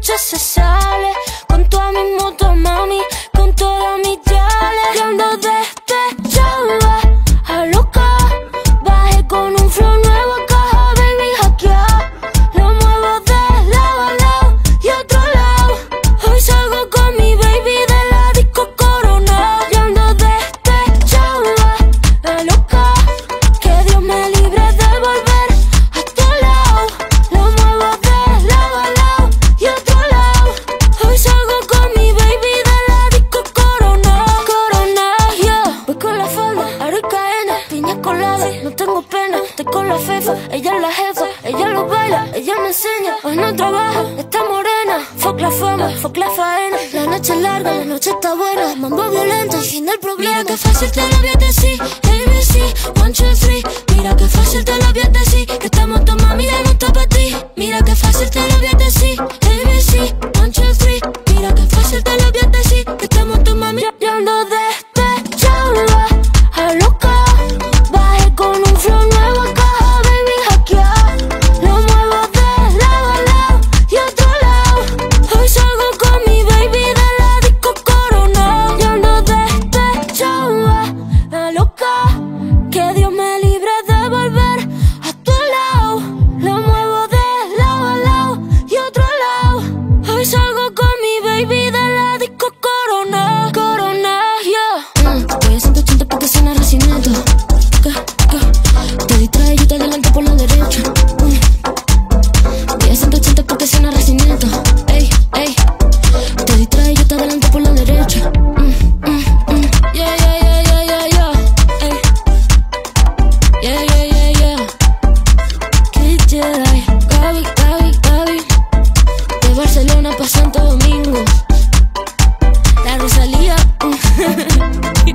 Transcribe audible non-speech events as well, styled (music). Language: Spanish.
just a solid tengo pena, estoy con la fefa, ella es la jefa, ella lo baila, ella me enseña, hoy no trabaja, está morena, fuck la fama, fuck la faena, la noche es larga, la noche está buena, mambo violento, el fin del problema. Mira que fácil te lo. pa' Santo Domingo. La Rosalía. (laughs)